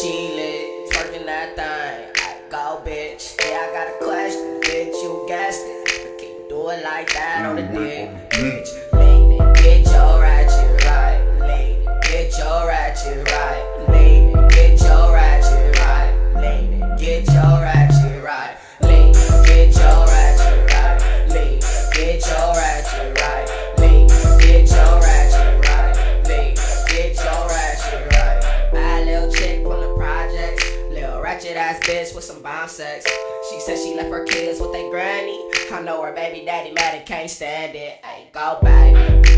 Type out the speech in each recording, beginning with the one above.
She lit, twerking that thing. I go, bitch. Yeah, I got a question, bitch. You guessed it. Can you do it like that on the dick, bitch? Bitch with some bomb sex. She said she left her kids with their granny. I know her baby daddy mad and can't stand it. Hey, go baby,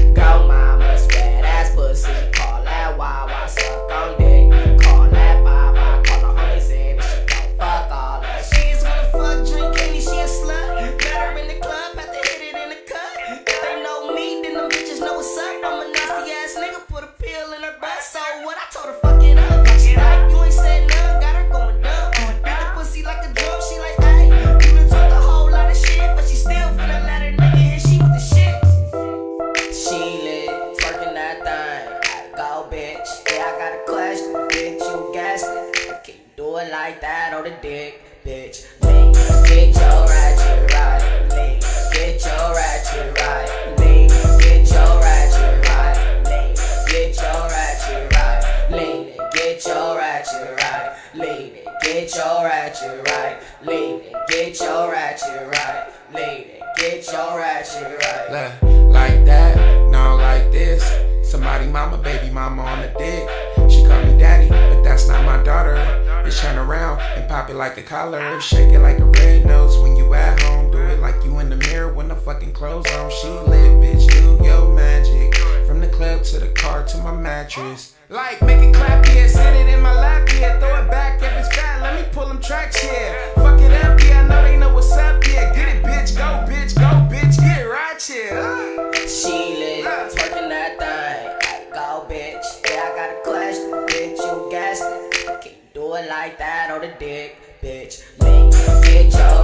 dick, bitch. Lick. Get your ratchet right, lick. Get your ratchet right, lick. Get your ratchet right, lick. Get your ratchet right, lean it. Get your ratchet right, lean it. Get your ratchet right, lean it. Get your ratchet right, lean it. Get your ratchet right. Like that, no, like this. Somebody, mama, baby, mama on the dick. She call me daddy. Like a collar. Shake it like a red nose when you at home. Do it like you in the mirror when the fucking clothes on. She lit, bitch, do your magic. From the club to the car to my mattress. Like, make it clap, yeah, sit it in my lap, yeah. Throw it back if it's fat, let me pull them tracks, yeah. Fuck it up, yeah, I know they know what's up, yeah. Get it, bitch, go, bitch, go, bitch, get right, yeah. like that or the dick, bitch. Make it bitch,